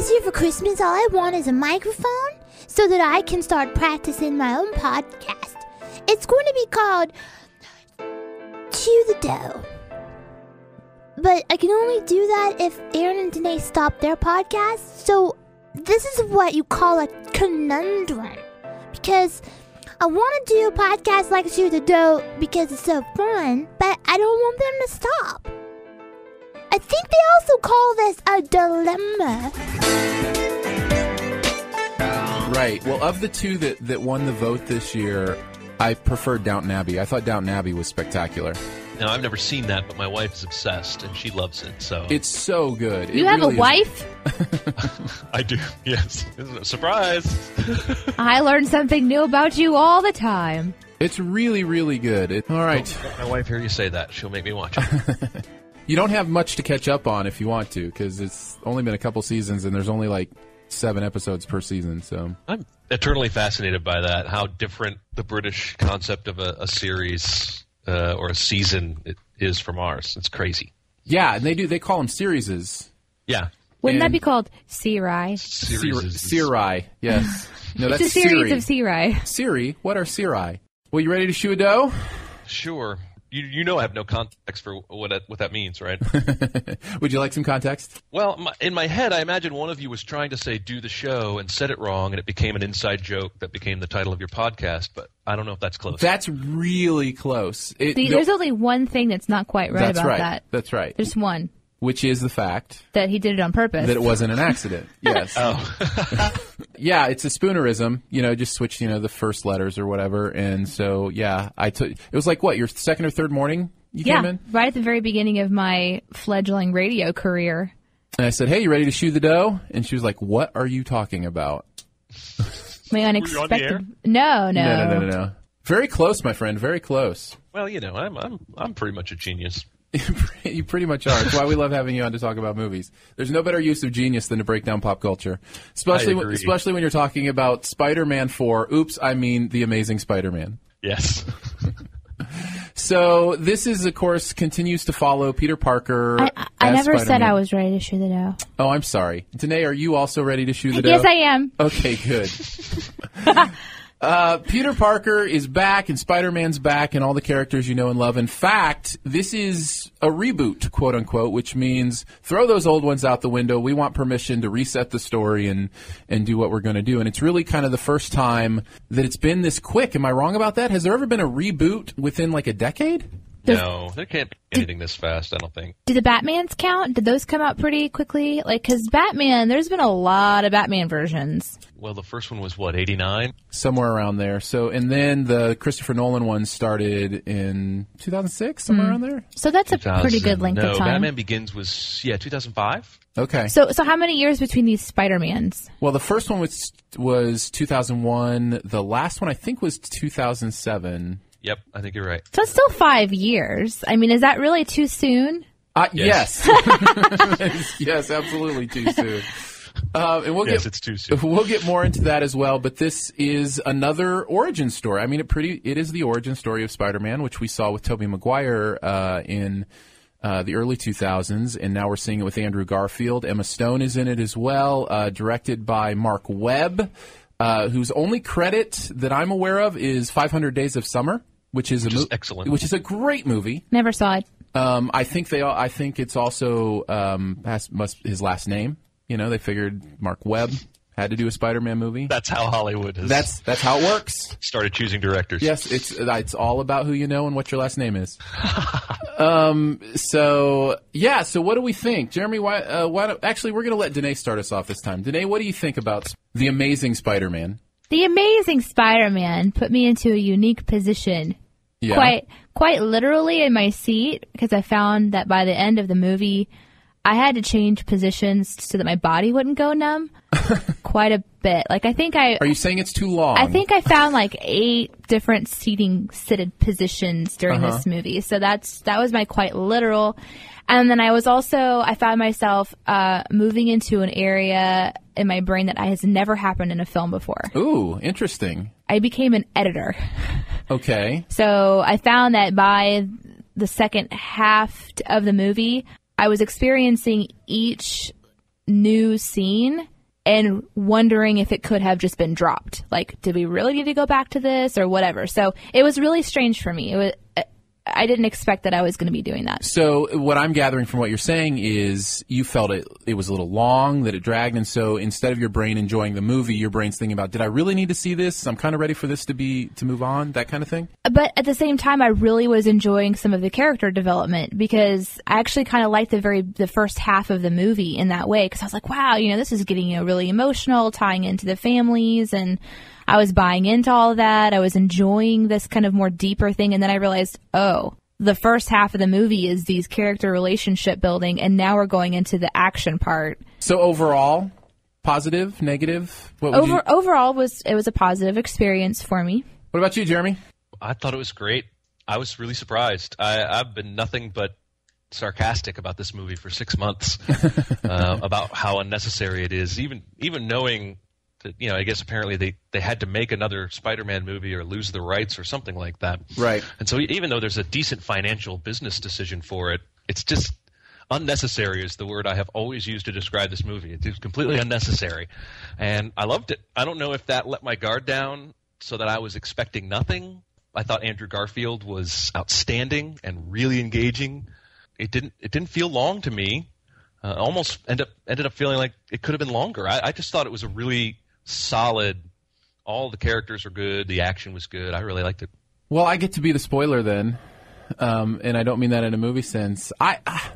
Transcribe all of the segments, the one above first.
This year for Christmas, all I want is a microphone so that I can start practicing my own podcast. It's going to be called Chew the Dough. But I can only do that if Aaron and Denee stop their podcast. So this is what you call a conundrum. Because I want to do a podcast like Chew the Dough because it's so fun, but I don't want them to stop. I think they also call this a dilemma. Right. Well, of the two that, that won the vote this year, I preferred Downton Abbey. I thought Downton Abbey was spectacular. Now I've never seen that, but my wife is obsessed and she loves it. So It's so good. It You have really a wife? I do. Yes. Isn't it a surprise? I learn something new about you all the time. It's really, really good. It, all right. Let my wife hear you say that. She'll make me watch it. You don't have much to catch up on if you want to, because it's only been a couple seasons and there's only like seven episodes per season. So I'm eternally fascinated by that. How different the British concept of a, a series uh, or a season it is from ours. It's crazy. yeah, and they do. They call them serieses. Yeah. Wouldn't that be called Sea Rye? Siri. Yes. No, that's It's a series Siri. of Sea Rye. Siri. What are Siri? Well, you ready to shoe a dough? Sure. You, you know I have no context for what that, what that means, right? Would you like some context? well, my, in my head, I imagine one of you was trying to say "do the show" and said it wrong, and it became an inside joke that became the title of your podcast. But I don't know if that's close. That's really close. It, See, the- there's only one thing that's not quite right that's about right. that. That's right. There's one Which is the fact that he did it on purpose. that it wasn't an accident. Yes. oh, yeah, it's a spoonerism. You know, just switch, you know, the first letters or whatever. And so, yeah, I took. It was like what your second or third morning you yeah, came in, right at the very beginning of my fledgling radio career. and I said, "Hey, you ready to shoe the doe?" And she was like, "What are you talking about?" My you on the unexpected. No, no, No, no, no, no, no. Very close, my friend. Very close. well, you know, I'm I'm I'm pretty much a genius. you pretty much are. It's why we love having you on to talk about movies. There's no better use of genius than to break down pop culture, especially when, especially when you're talking about Spider-Man 4. Oops, I mean the Amazing Spider-Man. Yes. So this is, of course, continues to follow Peter Parker. I, I, I never said Spider-Man. I was ready to shoot the dough. Oh, I'm sorry. Denee, are you also ready to shoot the dough? Yes, I am. Okay, good. uh, Peter Parker is back, and Spider Man's back, and all the characters you know and love. In fact, this is a reboot, quote unquote, which means throw those old ones out the window. We want permission to reset the story and and do what we're going to do. And it's really kind of the first time that it's been this quick. Am I wrong about that? Has there ever been a reboot within like a decade? no, there can't be anything this fast. I don't think. Do the Batmans count? Did those come out pretty quickly? Like, because Batman, there's been a lot of Batman versions. Well, the first one was what eighty nine. Somewhere around there. So, and then the Christopher Nolan one started in 2006, somewhere Hmm. around there. So that's a pretty good length no, of time. Batman Begins was yeah 2005. Okay. So, so how many years between these Spider-Mans? Well, the first one was was 2001. The last one I think was 2007. Yep, I think you're right. So it's still five years. I mean, is that really too soon? Uh, yes. Yes. yes, absolutely too soon. Uh, and we'll Yes, get it's too soon. we'll get more into that as well. But this is another origin story. I mean, it pretty it is the origin story of Spider-Man, which we saw with Tobey Maguire uh, in. Uh, the early 2000s, and now we're seeing it with Andrew Garfield. Emma Stone is in it as well, uh, directed by Marc Webb, uh, whose only credit that I'm aware of is 500 Days of Summer, which is Which a is excellent. which is a great movie. Never saw it. Um, I think they. all- I think it's also um, has, must his last name. You know, they figured Marc Webb had to do a Spider-Man movie. That's how Hollywood has That's that's how it works. started choosing directors. Yes, it's it's all about who you know and what your last name is. um. So yeah. So what do we think, Jeremy? Why? Uh, why? Don't, actually, we're going to let Denee start us off this time. Denee, what do you think about the Amazing Spider-Man? The Amazing Spider-Man put me into a unique position. Yeah. Quite, quite literally in my seat because I found that by the end of the movie, I had to change positions so that my body wouldn't go numb. quite a bit. Like I think I, Are you saying it's too long? I think I found like eight different seating seated positions during Uh-huh. this movie. So that's that was my quite literal. And then I was also I found myself uh, moving into an area in my brain that has never happened in a film before. Ooh, interesting. I became an editor. Okay. So I found that by the second half of the movie, I was experiencing each new scene and wondering if it could have just been dropped. Like, did we really need to go back to this or whatever? So it was really strange for me. It was. I didn't expect that I was going to be doing that. So what I'm gathering from what you're saying is you felt it it was a little long, that it dragged, and so instead of your brain enjoying the movie, your brain's thinking about, did I really need to see this? I'm kind of ready for this to be to move on, that kind of thing. But at the same time, I really was enjoying some of the character development because I actually kind of liked the very the first half of the movie in that way because I was like, wow, you know, this is getting you know really emotional, tying into the families and. I was buying into all of that. I was enjoying this kind of more deeper thing. And then I realized, oh, the first half of the movie is these character relationship building. And now we're going into the action part. So overall, positive, negative? What Over, you, overall was, it was a positive experience for me. what about you, Jeremy? I thought it was great. I was really surprised. I, I've been nothing but sarcastic about this movie for six months uh, about how unnecessary it is. Even even knowing that, you know, I guess apparently they, they had to make another Spider-Man movie or lose the rights or something like that. Right. And so even though there's a decent financial business decision for it, it's just unnecessary is the word I have always used to describe this movie. It's completely unnecessary. And I loved it. I don't know if that let my guard down so that I was expecting nothing. I thought Andrew Garfield was outstanding and really engaging. It didn't it didn't feel long to me. Uh, almost ended up ended up feeling like it could have been longer. I, I just thought it was a really solid. All the characters were good. The action was good. I really liked it. Well, I get to be the spoiler then, um, and I don't mean that in a movie sense. I, ah,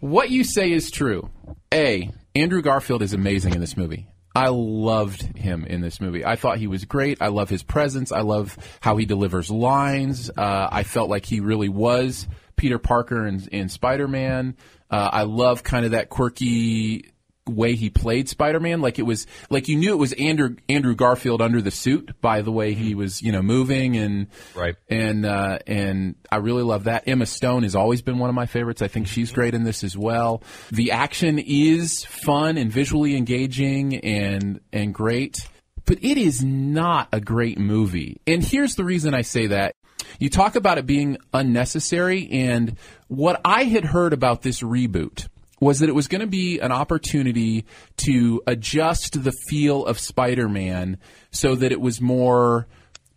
what you say is true. A, Andrew Garfield is amazing in this movie. I loved him in this movie. I thought he was great. I love his presence. I love how he delivers lines. Uh, I felt like he really was Peter Parker in, in Spider Man. Uh, I love kind of that quirky way he played Spider-Man. Like it was like you knew it was Andrew Andrew Garfield under the suit by the way he was you know moving and Right. and uh, and I really love that. Emma Stone has always been one of my favorites. I think she's great in this as well. The action is fun and visually engaging and and great. But it is not a great movie. And here's the reason I say that. You talk about it being unnecessary, and what I had heard about this reboot was that it was going to be an opportunity to adjust the feel of Spider-Man so that it was more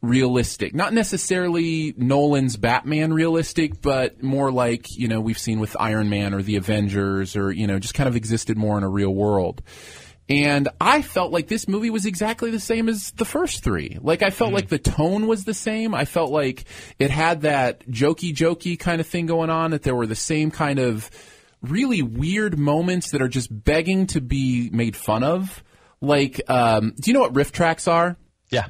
realistic. Not necessarily Nolan's Batman realistic, but more like, you know, we've seen with Iron Man or the Avengers or, you know, just kind of existed more in a real world. And I felt like this movie was exactly the same as the first three. Like I felt mm-hmm. like the tone was the same. I felt like it had that jokey jokey kind of thing going on, that there were the same kind of really weird moments that are just begging to be made fun of. Like, um, do you know what RiffTrax are? Yeah.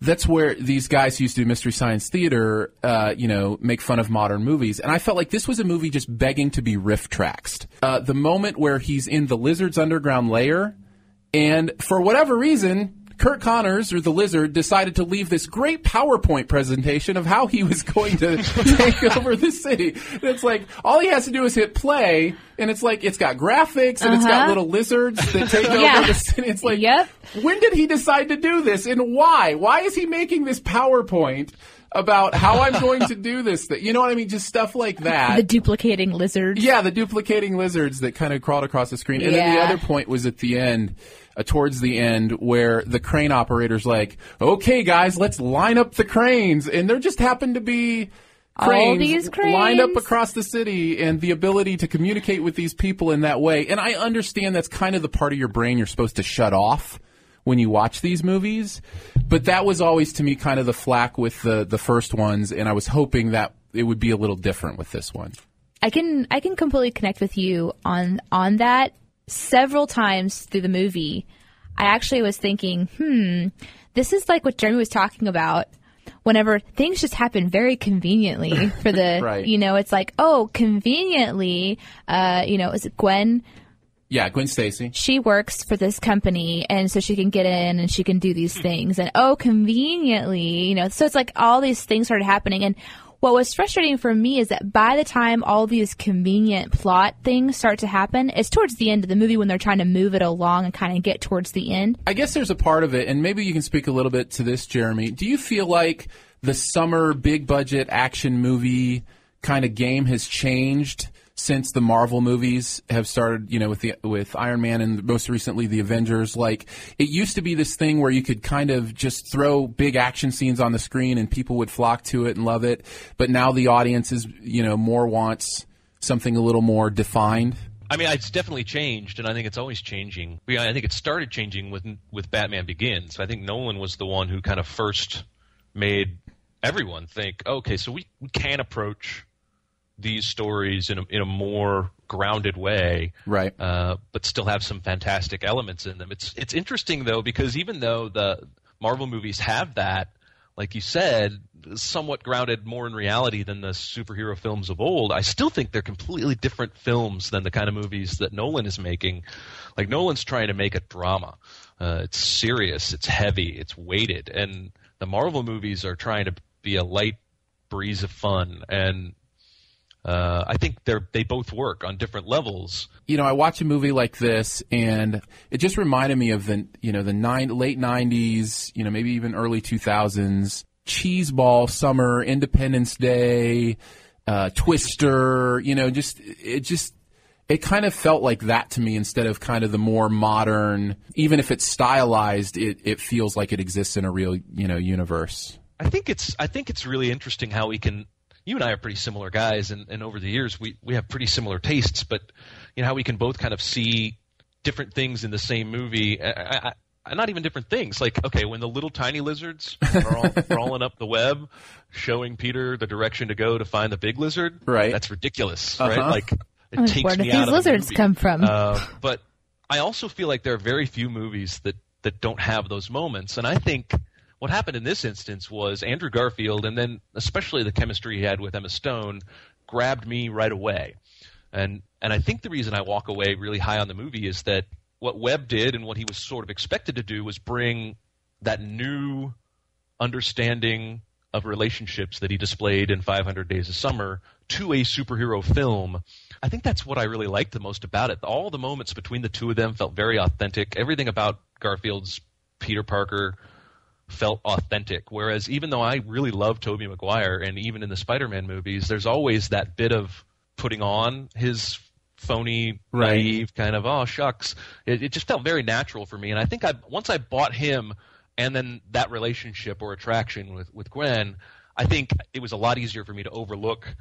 that's where these guys who used to do mystery science theater, uh, you know, make fun of modern movies. And I felt like this was a movie just begging to be riff traxed. Uh, the moment where he's in the lizard's underground lair, and for whatever reason, Curt Connors or the Lizard decided to leave this great PowerPoint presentation of how he was going to take over the city. And it's like all he has to do is hit play, and it's like it's got graphics and it's got Uh-huh. little lizards that take Yeah. over the city. It's like, Yep. when did he decide to do this, and why? Why is he making this PowerPoint? About how I'm going to do this, thing? you know what I mean? Just stuff like that. The duplicating lizards. Yeah, the duplicating lizards that kind of crawled across the screen. And then the other point was at the end, uh, towards the end, where the crane operator's like, okay, guys, let's line up the cranes. And there just happened to be All these cranes, lined up across the city and the ability to communicate with these people in that way. And I understand that's kind of the part of your brain you're supposed to shut off when you watch these movies. But that was always to me kind of the flack with the, the first ones. And I was hoping that it would be a little different with this one. I can I can completely connect with you on on that. Several times through the movie, I actually was thinking, hmm, this is like what Jeremy was talking about. Whenever things just happen very conveniently for the, Right. you know, it's like, oh, conveniently, uh, you know, is it Gwen? Yeah, Gwen Stacy. she works for this company and so she can get in and she can do these things and oh conveniently you know so it's like all these things started happening and what was frustrating for me is that by the time all these convenient plot things start to happen it's towards the end of the movie when they're trying to move it along and kind of get towards the end I guess there's a part of it, and maybe you can speak a little bit to this, Jeremy. Do you feel like the summer big budget action movie kind of game has changed since the Marvel movies have started, you know, with the with Iron Man and most recently the Avengers. Like it used to be this thing where you could kind of just throw big action scenes on the screen and people would flock to it and love it. But now the audience is, you know, more wants something a little more defined. I mean, it's definitely changed, and I think it's always changing. I think it started changing with with Batman Begins. I think Nolan was the one who kind of first made everyone think, okay, so we, we can approach these stories in a, in a more grounded way, right? Uh, but still have some fantastic elements in them. It's it's interesting though because even though the Marvel movies have that, like you said, somewhat grounded more in reality than the superhero films of old, I still think they're completely different films than the kind of movies that Nolan is making. Like Nolan's trying to make a drama. Uh, it's serious, it's heavy, it's weighted, and the Marvel movies are trying to be a light breeze of fun and uh, I think they're they both work on different levels. You know, I watch a movie like this, and it just reminded me of the you know the nine late '90s, you know maybe even early 2000s cheeseball summer, Independence Day, uh, Twister. You know, just it just it kind of felt like that to me instead of kind of the more modern. Even if it's stylized, it it feels like it exists in a real you know universe. I think it's I think it's really interesting how we can you and I are pretty similar guys, and, and over the years we, we have pretty similar tastes. But you know how we can both kind of see different things in the same movie. I, I, not even different things. Like okay, when the little tiny lizards are all crawling up the web, showing Peter the direction to go to find the big lizard. Right. That's ridiculous. Uh-huh. Right. Like it takes where did me these out of lizards the come from? Uh, but I also feel like there are very few movies that that don't have those moments, and I think what happened in this instance was Andrew Garfield, and then especially the chemistry he had with Emma Stone, grabbed me right away. And and I think the reason I walk away really high on the movie is that what Webb did and what he was sort of expected to do was bring that new understanding of relationships that he displayed in 500 Days of Summer to a superhero film. I think that's what I really liked the most about it. All the moments between the two of them felt very authentic. Everything about Garfield's Peter Parker felt authentic. Whereas even though I really love Tobey Maguire and even in the Spider-Man movies, there's always that bit of putting on his phony, Right. naive kind of oh shucks. It, it just felt very natural for me. And I think I once I bought him and then that relationship or attraction with with Gwen, I think it was a lot easier for me to overlook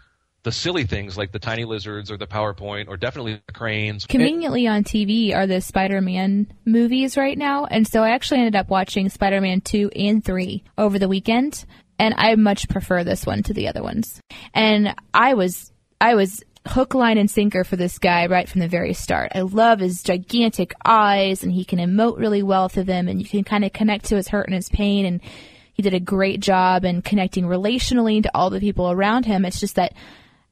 the silly things like the tiny lizards or the PowerPoint or definitely the cranes. Conveniently on TV are the Spider-Man movies right now, and so I actually ended up watching Spider-Man 2 and 3 over the weekend, and I much prefer this one to the other ones. And I was I was hook line and sinker for this guy right from the very start. I love his gigantic eyes and he can emote really well through them and you can kind of connect to his hurt and his pain and he did a great job in connecting relationally to all the people around him. It's just that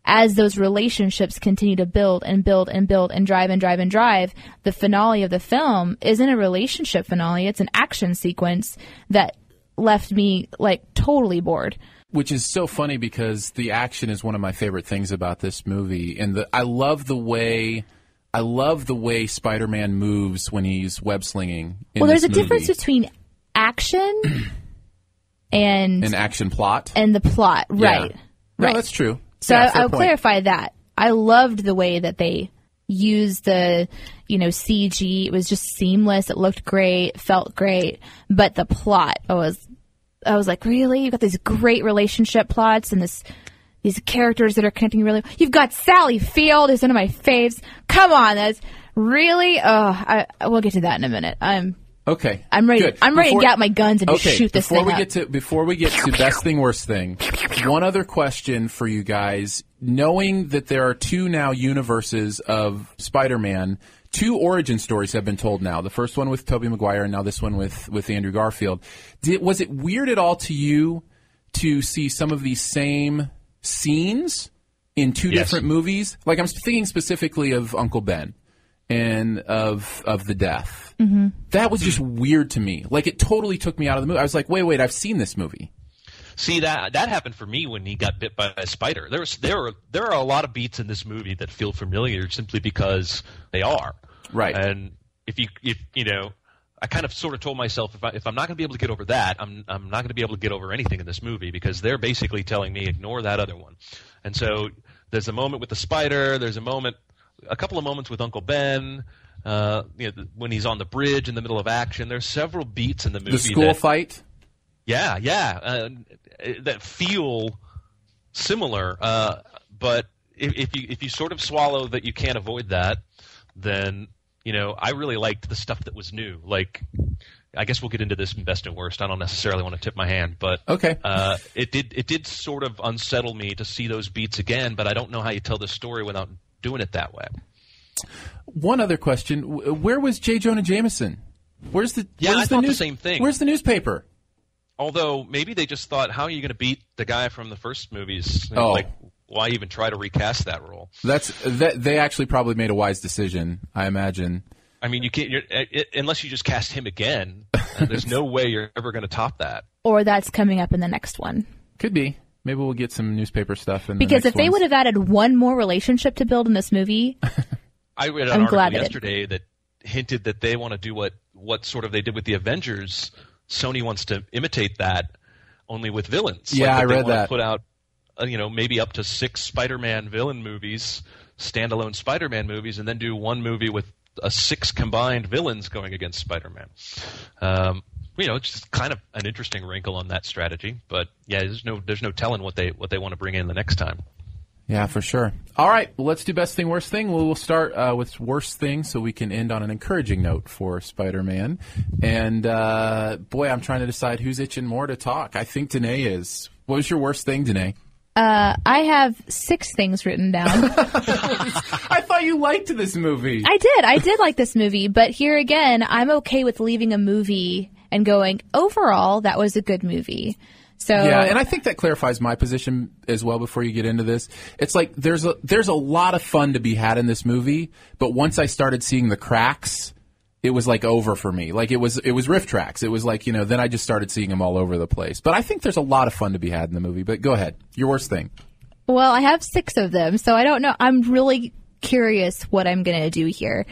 as those relationships continue to build and build and build and drive and drive and drive, the finale of the film isn't a relationship finale. It's an action sequence that left me like totally bored. which is so funny because the action is one of my favorite things about this movie, and the I love the way I love the way Spider-Man moves when he's web slinging. Well, there's a difference between action and an action plot. and the plot, Yeah. right? No, right. that's true. So Yeah, I'll point. clarify that. I loved the way that they used the, you know, CG. It was just seamless. It looked great, felt great. But the plot, I was, I was like, really? You've got these great relationship plots and this, these characters that are connecting really. You've got Sally Field, who's one of my faves. Come on, that's really. Oh, I, we'll get to that in a minute. I'm, Okay, I'm ready. Good. I'm ready Before- to get out my guns and just okay, shoot this before thing we up. get to before we get to best thing worst thing one other question for you guys knowing that there are two now universes of spider-man two origin stories have been told now the first one with Tobey maguire and now this one with with andrew garfield Did, was it weird at all to you to see some of these same scenes in two Yes. different movies like i'm thinking specifically of uncle ben and of of the death. Mm-hmm. That was just weird to me. Like it totally took me out of the movie. I was like, wait, wait, I've seen this movie. See that that happened for me when he got bit by a spider. There's there are there are a lot of beats in this movie that feel familiar simply because they are. Right. And if you if you know, I kind of sort of told myself if I if I'm not going to be able to get over that, I'm I'm not going to be able to get over anything in this movie because they're basically telling me ignore that other one. And so there's a moment with the spider. There's a moment, a couple of moments with Uncle Ben. Uh, you know, when he's on the bridge in the middle of action. There's several beats in the movie. The school that, fight. Yeah, yeah, uh, that feel similar. Uh, but if, if you if you sort of swallow that you can't avoid that, then you know I really liked the stuff that was new. Like I guess we'll get into this in best and worst. I don't necessarily want to tip my hand, but Okay. uh, it did it did sort of unsettle me to see those beats again. But I don't know how you tell this story without doing it that way. One other question: Where was J. Jonah Jameson? Where's the? Yeah, where's I thought the news- same thing. Where's the newspaper? Although maybe they just thought, how are you going to beat the guy from the first movies? Oh. Like, why even try to recast that role? That's that. They actually probably made a wise decision, I imagine. I mean, you can't you're, it, it- unless you just cast him again. uh, there's no way you're ever going to top that. Or that's coming up in the next one. Could be. Maybe we'll get some newspaper stuff in the Because next if they would have added one more relationship to build in this movie, I read an I'm article glad yesterday that hinted that they want to do what what sort of they did with the Avengers. Sony wants to imitate that, only with villains. Yeah, like I they read wanna that. Put out, uh, you know, maybe up to six Spider-Man villain movies, standalone Spider-Man movies, and then do one movie with uh, six combined villains going against Spider-Man. Um, you know, it's just kind of an interesting wrinkle on that strategy. But yeah, there's no there's no telling what they what they want to bring in the next time. Yeah, for sure. All right, well, let's do best thing, worst thing. We'll, we'll start uh, with worst thing so we can end on an encouraging note for Spider-Man. And uh, boy, I'm trying to decide who's itching more to talk. I think Denee is. What was your worst thing, Denee? uh, I have six things written down. I thought you liked this movie. I did. I did like this movie, but here again, I'm okay with leaving a movie and going, overall, that was a good movie. So Yeah, and I think that clarifies my position as well. Before you get into this, it's like there's a there's a lot of fun to be had in this movie, but once I started seeing the cracks, it was like over for me. Like it was it was RiffTrax. It was like you know then I just started seeing them all over the place. But I think there's a lot of fun to be had in the movie. But go ahead, your worst thing. well, I have six of them, so I don't know. I'm really curious what I'm going to do here.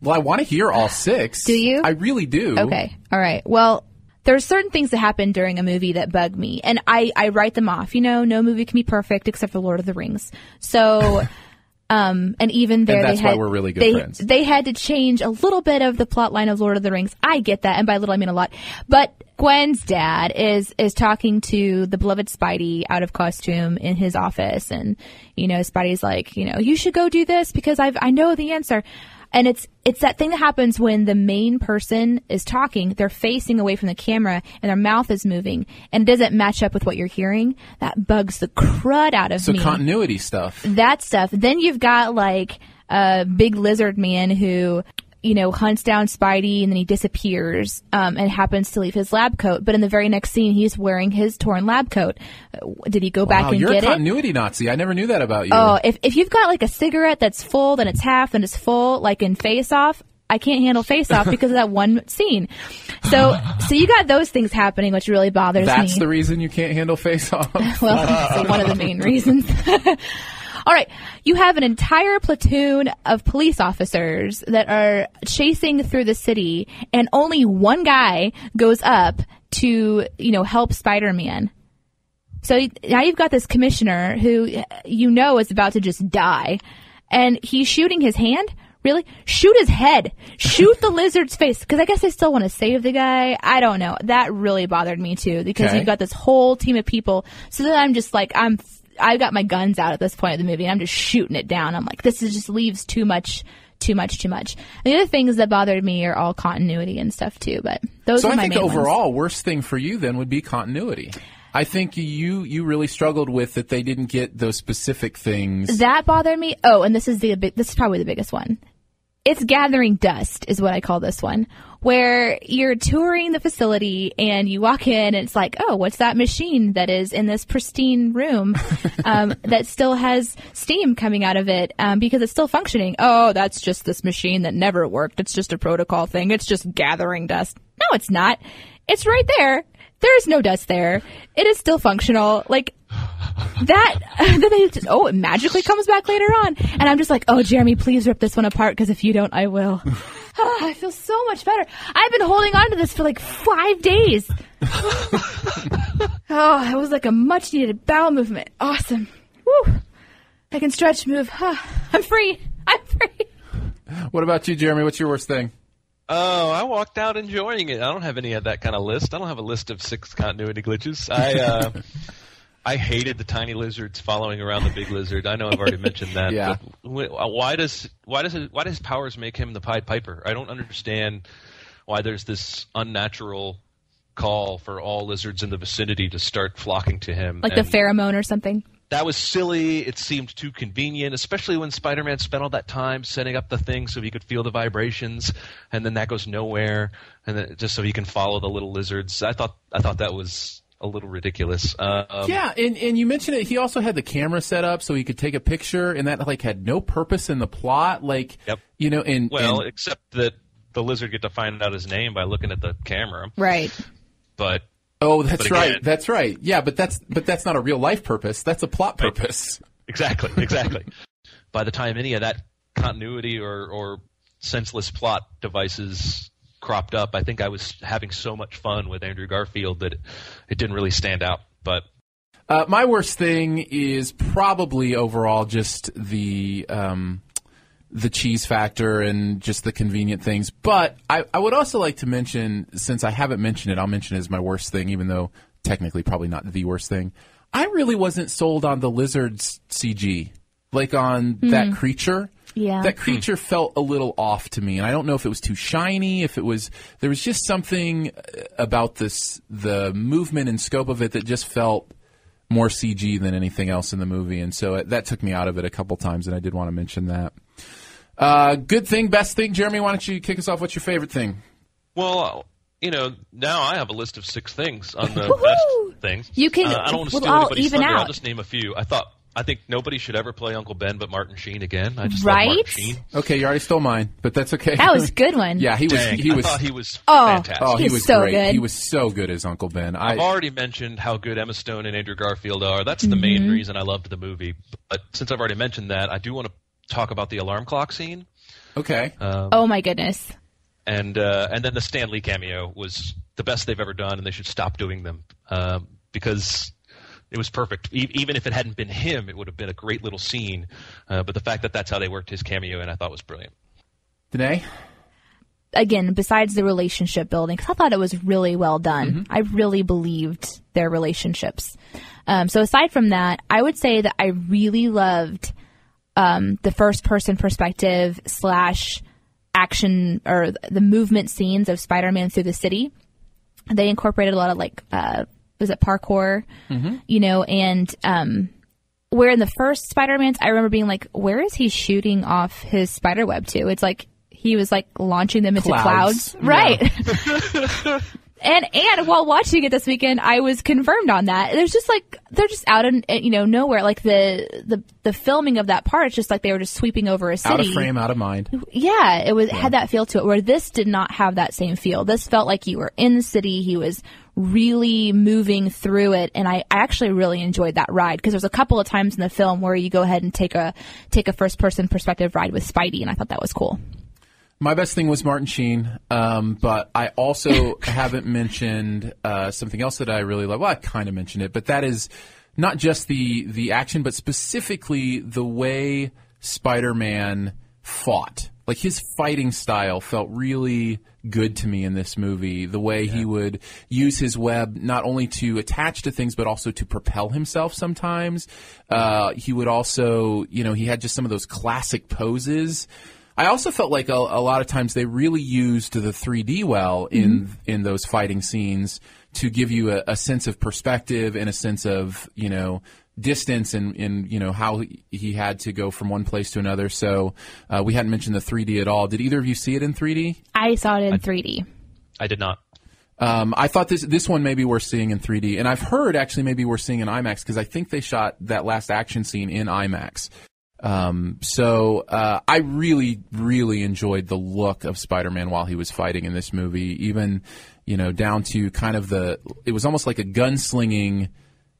Well, I want to hear all six. Do you? I really do. Okay. All right. Well, there's certain things that happen during a movie that bug me, and I, I write them off. You know, no movie can be perfect except for Lord of the Rings. So, um, and even there, And that's they why had, we're really good they, friends. They had to change a little bit of the plot line of Lord of the Rings. I get that, and by little I mean a lot. But Gwen's dad is is talking to the beloved Spidey out of costume in his office, and you know, Spidey's like, you know, you should go do this because I've I know the answer. And it's it's that thing that happens when the main person is talking, they're facing away from the camera and their mouth is moving and it doesn't match up with what you're hearing. That bugs the crud out of So me continuity stuff. that stuff. Then you've got like a big lizard man who, you know, hunts down Spidey and then he disappears um, and happens to leave his lab coat. But in the very next scene, he's wearing his torn lab coat. Uh, Did he go back Wow, and you're a get it? continuity Nazi. I never knew that about you. Oh, if if you've got like a cigarette that's full, then it's half, then it's full, like in Face Off. I can't handle Face Off because of that one scene. So, so you got those things happening, which really bothers That's me. That's the reason you can't handle face off. Well, that's one of the main reasons. All right. You have an entire platoon of police officers that are chasing through the city and only one guy goes up to, you know, help Spider-Man. So now you've got this commissioner who uh, you know is about to just die and he's shooting his hand. Really? Shoot his head. Shoot the lizard's face. Because I guess they still want to save the guy. I don't know. That really bothered me too. Because Okay. you've got this whole team of people. So then I'm just like, I'm, I've got my guns out at this point of the movie. And I'm just shooting it down. I'm like, this is just leaves too much, too much, too much. And the other things that bothered me are all continuity and stuff too. But those So are I my think main ones. overall, worst thing for you then would be continuity. I think you you really struggled with that they didn't get those specific things. That bothered me. Oh, and this is the this is probably the biggest one. It's gathering dust is what I call this one, where you're touring the facility and you walk in and it's like, oh, what's that machine that is in this pristine room um, that still has steam coming out of it um, because it's still functioning? Oh, that's just this machine that never worked. It's just a protocol thing. It's just gathering dust. No, it's not. It's right there. There is no dust there. It is still functional. Like that then they just, oh it magically comes back later on and i'm just like oh jeremy please rip this one apart because if you don't i will Ah, i feel so much better i've been holding on to this for like five days oh it was like a much needed bowel movement awesome Woo. I can stretch, move. Huh. I'm free. I'm free. What about you, Jeremy? What's your worst thing? Oh, I walked out enjoying it. I don't have any of that kind of list. I don't have a list of six continuity glitches. I uh, I hated the tiny lizards following around the big lizard. I know I've already mentioned that. Yeah. But why does why does it, why does powers make him the Pied Piper? I don't understand why there's this unnatural call for all lizards in the vicinity to start flocking to him. Like the pheromone or something. That was silly. It seemed too convenient, especially when Spider-Man spent all that time setting up the thing so he could feel the vibrations, and then that goes nowhere, and then just so he can follow the little lizards. I thought I thought that was a little ridiculous. Um, Yeah, and, and you mentioned it. He also had the camera set up so he could take a picture, and that like had no purpose in the plot. Like, Yep. you know, and Well, and- except that the lizard get to find out his name by looking at the camera, Right. but oh, that's but right, that's right. Yeah, but that's but that's not a real life purpose. That's a plot purpose. Exactly, exactly. By the time any of that continuity or, or senseless plot devices cropped up, I think I was having so much fun with Andrew Garfield that it, it didn't really stand out. But Uh, my worst thing is probably overall just the um, the cheese factor and just the convenient things. But I, I would also like to mention, since I haven't mentioned it, I'll mention it as my worst thing, even though technically probably not the worst thing. I really wasn't sold on the lizard's CG, like on hmm. that creature. Yeah. That hmm. creature felt a little off to me, and I don't know if it was too shiny, if it was there was just something uh, about this the movement and scope of it that just felt more CG than anything else in the movie, and so it, that took me out of it a couple times, and I did want to mention that. Uh, good thing, best thing, Jeremy. Why don't you kick us off? What's your favorite thing? well, you know, now I have a list of six things on the best things. You can- Uh, I don't want to we'll steal all anybody's even thunder. I'll just name a few. I thought I think nobody should ever play Uncle Ben but Martin Sheen again. I just love Martin Right? Sheen. Okay, you already stole mine, but that's okay. That was a good one. yeah, he was. Dang, he I was. thought he was Oh. fantastic. Oh, he He's was so great. good. He was so good as Uncle Ben. I, I've already mentioned how good Emma Stone and Andrew Garfield are. That's the main Mm-hmm. reason I loved the movie. But since I've already mentioned that, I do want to talk about the alarm clock scene. okay. Oh my goodness. and uh, and then the Stan Lee cameo was the best they've ever done, and they should stop doing them um, because it was perfect. E- even if it hadn't been him, it would have been a great little scene. Uh, but the fact that that's how they worked his cameo, and I thought was brilliant. Denee? again, besides the relationship building, because I thought it was really well done. I really believed their relationships. Um, so aside from that, I would say that I really loved um, the first person perspective slash action or the movement scenes of Spider-Man through the city. They incorporated a lot of like, uh, was it parkour? You know, and um, where in the first Spider-Man's, I remember being like, where is he shooting off his spider web to? It's like he was like launching them into Clouds. clouds, right? and and while watching it this weekend, I was confirmed on that. There's just like they're just out in eh, you know nowhere. Like the the the filming of that part, it's just like they were just sweeping over a city. Out of frame, out of mind. Yeah, it was had that feel to it. Where this did not have that same feel. This felt like you were in the city. He was really moving through it, and I, I actually really enjoyed that ride because there's a couple of times in the film where you go ahead and take a take a first person perspective ride with Spidey, and I thought that was cool. My best thing was Martin Sheen, um, but I also haven't mentioned uh, something else that I really love. Well, I kind of mentioned it, but that is not just the the action, but specifically the way Spider-Man fought. Like his fighting style felt really good to me in this movie. The way he would use his web not only to attach to things, but also to propel himself sometimes. Uh, he would also, you know, he had just some of those classic poses. I also felt like a, a lot of times they really used the 3D well in in those fighting scenes to give you a, a sense of perspective and a sense of you know distance and, and you know how he- he had to go from one place to another. So uh, we hadn't mentioned the 3D at all. Did either of you see it in 3D? I saw it in 3D. I did not. Um, I thought this this one maybe we're seeing in 3D, and I've heard actually maybe we're seeing in IMAX because I think they shot that last action scene in IMAX. Um, so uh, I really really enjoyed the look of Spider-Man while he was fighting in this movie, even you know down to kind of the it was almost like a gunslinging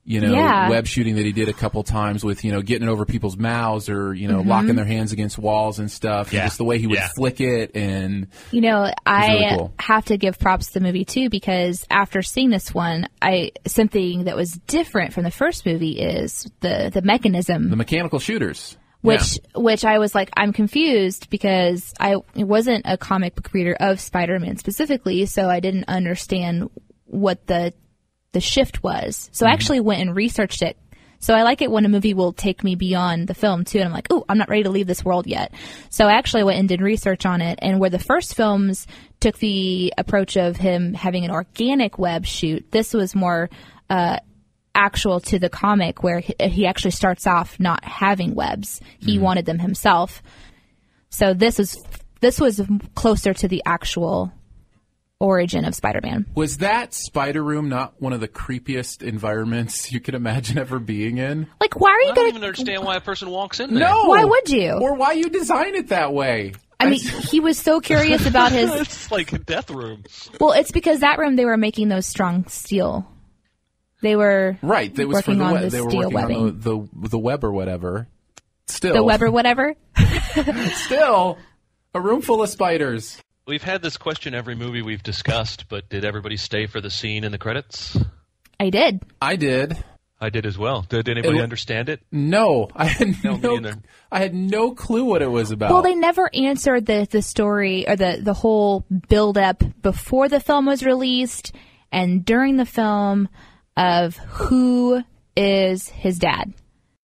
you know, Yeah. web shooting that he did a couple times with, you know, getting it over people's mouths or, you know, locking their hands against walls and stuff. And Yeah. just the way he would Yeah. flick it and You know, I really cool. have to give props to the movie too because after seeing this one, I something that was different from the first movie is the the mechanism the mechanical shooters. Which which I was like I'm confused because I wasn't a comic book reader of Spider-Man specifically, so I didn't understand what the the shift was. So I actually went and researched it. So I like it when a movie will take me beyond the film too, and I'm like, oh, I'm not ready to leave this world yet. So I actually went and did research on it, and where the first films took the approach of him having an organic web shoot, this was more uh, actual to the comic where he, he actually starts off not having webs. He mm-hmm. wanted them himself. So this was this was closer to the actual origin of Spider-Man. Was that spider room not one of the creepiest environments you could imagine ever being in? Like, why are you I don't going even to? understand why a person walks in there. No. Why would you? Or why you design it that way? I mean, he was so curious about his. it's like a death room. Well, it's because that room they were making those strong steel. They were Right, that was working for the on web. the They were steel working on webbing. the, the the web or whatever. Still, the web or whatever. still a room full of spiders. We've had this question every movie we've discussed, but did everybody stay for the scene in the credits? I did. I did. I did as well. Did anybody It- understand it? No, I had No, no. I had no clue what it was about. Well, they never answered the the story or the the whole build up before the film was released and during the film of who is his dad.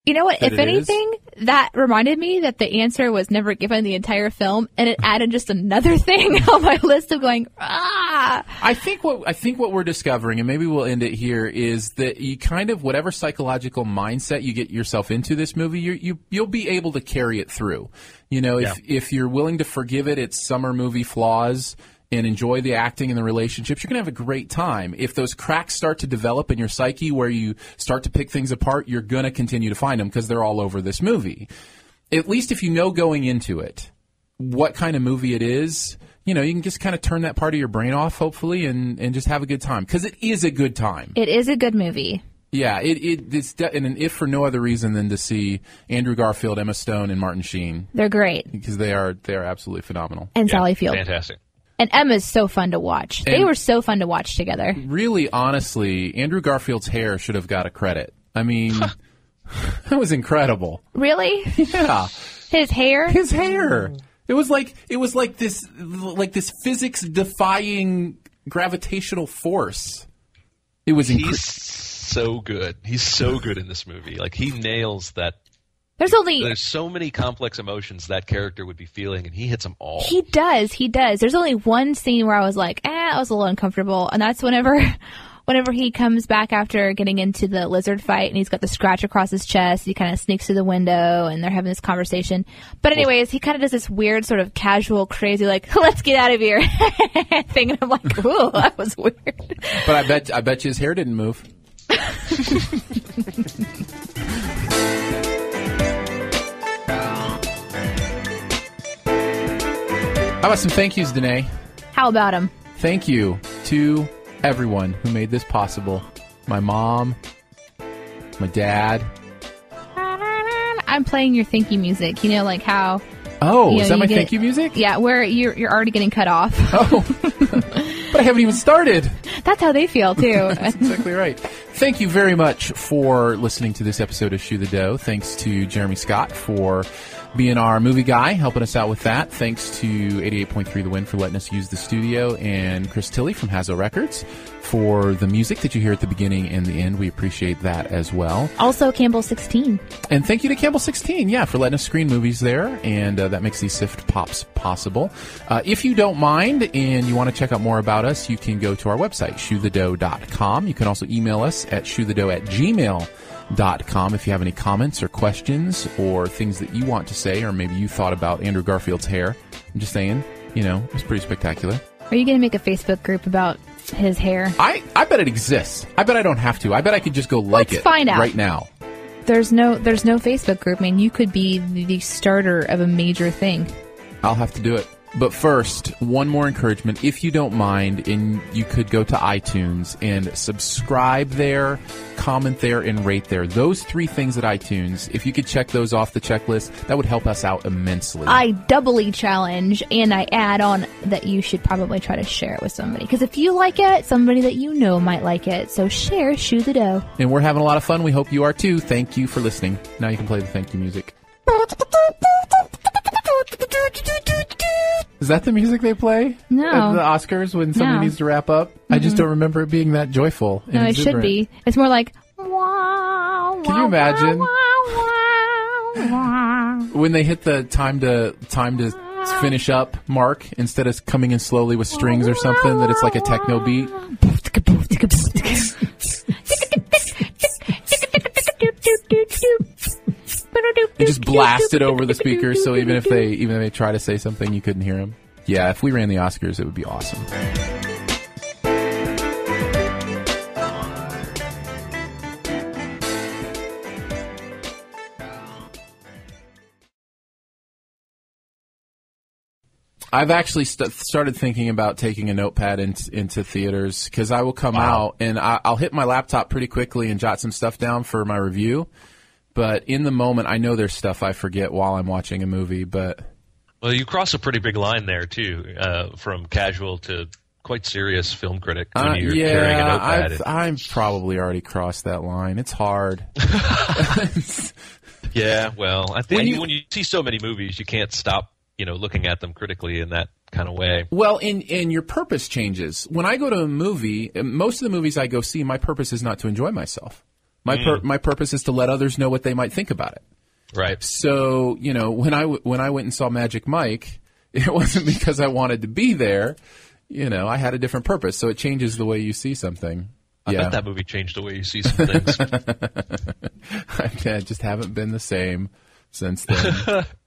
You know what? That if it is? anything, that reminded me that the answer was never given the entire film, and it added just another thing on my list of going ah. I think what I think what we're discovering, and maybe we'll end it here, is that you kind of whatever psychological mindset you get yourself into this movie, you you you'll be able to carry it through. You know, if if you're willing to forgive it its summer movie flaws and enjoy the acting and the relationships, you're gonna have a great time. If those cracks start to develop in your psyche, where you start to pick things apart, you're gonna continue to find them because they're all over this movie. At least if you know going into it what kind of movie it is, you know, you can just kind of turn that part of your brain off, hopefully, and, and just have a good time. Because it is a good time. It is a good movie. Yeah, it, it it's de- and if for no other reason than to see Andrew Garfield, Emma Stone, and Martin Sheen They're great, because they are they are absolutely phenomenal. and Sally Field Fantastic. And Emma's so fun to watch. they were so fun to watch together. Really, honestly, Andrew Garfield's hair should have got a credit. I mean, that was incredible. Really, Yeah, his hair. his hair. It was like it was like this like this physics defying gravitational force. It was incredible. He's so good. He's so good in this movie. Like he nails that. There's only There's so many complex emotions that character would be feeling, and he hits them all. He does. He does. There's only one scene where I was like, eh, I was a little uncomfortable, and that's whenever, whenever he comes back after getting into the lizard fight, and he's got the scratch across his chest. He kind of sneaks through the window, and they're having this conversation. But anyways, he kind of does this weird, sort of casual, crazy, like, let's get out of here thing, and I'm like, ooh, that was weird. But I bet I bet you his hair didn't move. How about some thank yous, Denee? How about them? Thank you to everyone who made this possible. My mom, my dad. I'm playing your thank you music. You know, like how, Oh, You is know, that my get- thank you music? yeah, where you're you're already getting cut off. Oh, but I haven't even started. That's how they feel too. That's exactly right. Thank you very much for listening to this episode of Shoe the Doe. Thanks to Jeremy Scott for being our movie guy, helping us out with that. Thanks to 88.3 The Win for letting us use the studio, and Chris Tilley from Hazo Records for the music that you hear at the beginning and the end. We appreciate that as well. also, Campbell 16. And thank you to Campbell 16, yeah, for letting us screen movies there, and uh, that makes these SiftPops possible. Uh, if you don't mind and you want to check out more about us, you can go to our website, shoethedoe.com. You can also email us at shoethedoe at gmail.com if you have any comments or questions or things that you want to say, or maybe you thought about Andrew Garfield's hair. I'm just saying, you know, it's pretty spectacular. Are you going to make a Facebook group about his hair? I, I bet it exists. I bet I don't have to. I bet I could just go like Let's it find out. right now. There's no there's no Facebook group. I mean, you could be the, the starter of a major thing. I'll have to do it. But first, one more encouragement. If you don't mind, and you could go to iTunes and subscribe there, comment there, and rate there. Those three things at iTunes, if you could check those off the checklist, that would help us out immensely. I doubly challenge and I add on that you should probably try to share it with somebody. Because if you like it, somebody that you know might like it. So share, shoe the doe. and we're having a lot of fun. We hope you are too. Thank you for listening. Now you can play the thank you music. Is that the music they play No. at the Oscars when somebody No. needs to wrap up? I just don't remember it being that joyful. No, it should be. It's more like. Wow, Can you imagine? when they hit the time to time to finish up mark instead of coming in slowly with strings or something that it's like a techno beat. They just blast it over the speakers, so even if they even if they try to say something, you couldn't hear them. Yeah, if we ran the Oscars, it would be awesome. I've actually st- started thinking about taking a notepad in- into theaters because I will come out and I- I'll hit my laptop pretty quickly and jot some stuff down for my review. But in the moment, I know there's stuff I forget while I'm watching a movie. But Well, you cross a pretty big line there too, uh, from casual to quite serious film critic when uh, you're carrying a yeah. I've, I've probably already crossed that line. It's hard. yeah, well, I think When you- you, when you see so many movies, you can't stop, you know, looking at them critically in that kind of way. Well, and and your purpose changes. When I go to a movie, most of the movies I go see, my purpose is not to enjoy myself. My pur- mm. my purpose is to let others know what they might think about it. Right. So you know, when I w- when I went and saw Magic Mike, it wasn't because I wanted to be there. You know, I had a different purpose. So it changes the way you see something. I yeah, bet that movie changed the way you see some things. I just haven't been the same since then.